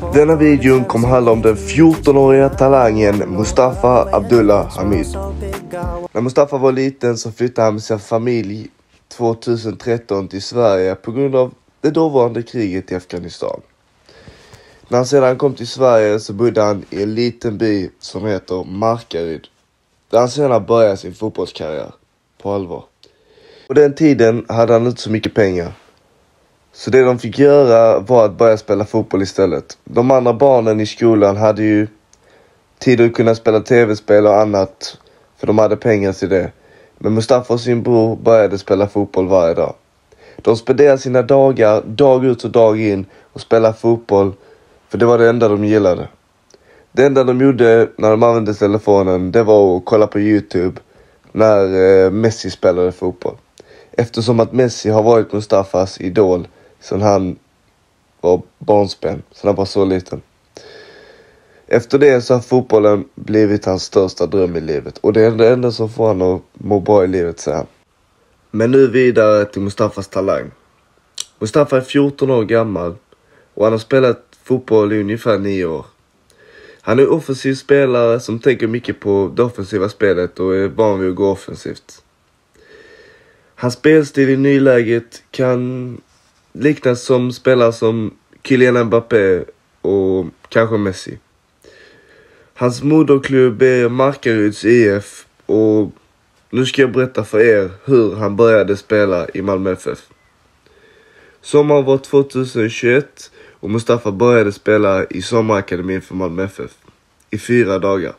Denna videon kommer handla om den 14-åriga talangen Mustafa Abdullah Hamid. När Mustafa var liten så flyttade han med sin familj 2013 till Sverige på grund av det dåvarande kriget i Afghanistan. När han sedan kom till Sverige så bodde han i en liten by som heter Markaryd. Där han sedan började sin fotbollskarriär på allvar. På den tiden hade han inte så mycket pengar. Så det de fick göra var att börja spela fotboll istället. De andra barnen i skolan hade ju tid att kunna spela tv-spel och annat för de hade pengar till det. Men Mustafa och sin bror började spela fotboll varje dag. De spenderade sina dagar dag ut och dag in och spelade fotboll för det var det enda de gillade. Det enda de gjorde när de använde telefonen det var att kolla på Youtube när eh, Messi spelade fotboll. Eftersom att Messi har varit Mustafas idol sen han var barnsben, sen han var så liten. Efter det så har fotbollen blivit hans största dröm i livet och det är det enda som får honom att må bra i livet, säger han. Men nu vidare till Mustafas talang. Mustafa är 14 år gammal och han har spelat fotboll i ungefär 9 år. Han är offensiv spelare som tänker mycket på det offensiva spelet och är van vid att gå offensivt. Hans spelstil i nyläget kan liknas som spelare som Kylian Mbappé och kanske Messi. Hans moderklubb är Markaryds IF och nu ska jag berätta för er hur han började spela i Malmö FF. Sommaren var 2021 och Mustafa började spela i sommarakademin för Malmö FF i fyra dagar.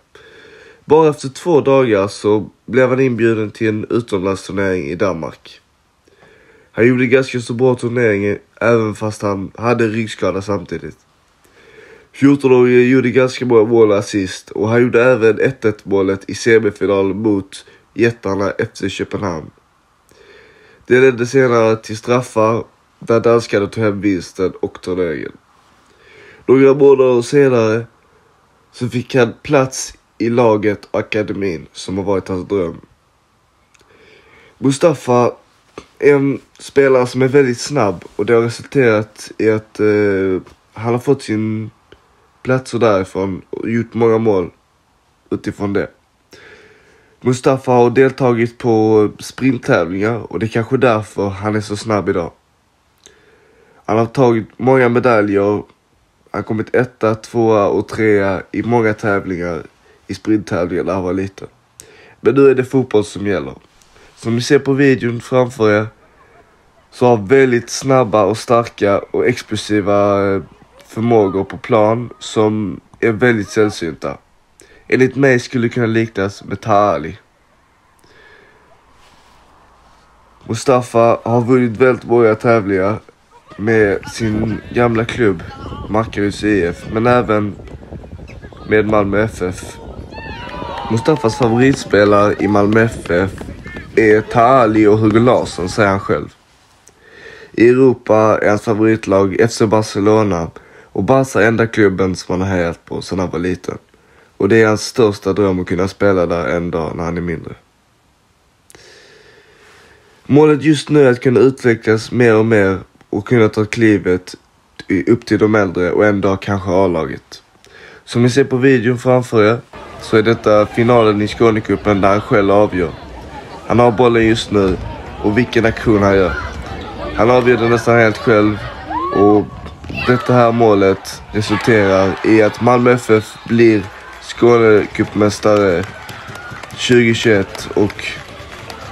Bara efter två dagar så blev han inbjuden till en utomlandsturnering i Danmark. Han gjorde ganska så bra turnering även fast han hade ryggskada samtidigt. 14-åringen gjorde ganska många mål och assist och han gjorde även 1-1 målet i semifinalen mot jättarna FC Köpenhamn. Det ledde senare till straffar där danskarna tog hem vinsten och turneringen. Några månader senare så fick han plats i laget och akademin som har varit hans dröm. Mustafa en spelare som är väldigt snabb och det har resulterat i att eh, han har fått sin platser därifrån och gjort många mål utifrån det. Mustafa har deltagit på sprinttävlingar och det är kanske därför han är så snabb idag. Han har tagit många medaljer. Han har kommit etta, tvåa och trea i många tävlingar i sprinttävlingar när han var liten. Men nu är det fotboll som gäller. Som ni ser på videon framför er så har väldigt snabba och starka och explosiva eh, förmågor på plan som är väldigt sällsynta. Enligt mig skulle det kunna liknas med Taali. Mustafa har vunnit väldigt många tävlingar med sin gamla klubb Markaryds IF men även med Malmö FF. Mustafas favoritspelare i Malmö FF är Taali och Hugo Larsson säger han själv. I Europa är hans favoritlag FC Barcelona och Barca är enda klubben som han har hejat på sedan han var liten. Och det är hans största dröm att kunna spela där en dag när han är mindre. Målet just nu är att kunna utvecklas mer och mer och kunna ta klivet upp till de äldre och en dag kanske A-laget. Som ni ser på videon framför er så är detta finalen i Skånecupen där han själv avgör. Han har bollen just nu och vilken aktion han gör. Han avgör nästan helt själv och detta här målet resulterar i att Malmö FF blir Skånecupmästare 2021 och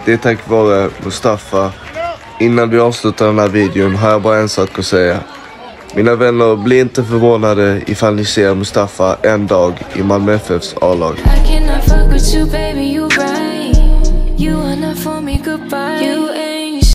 det är tack vare Mustafa. Innan vi avslutar den här videon har jag bara en sak att säga. Mina vänner, bli inte förvånade ifall ni ser Mustafa en dag i Malmö FFs A-lag.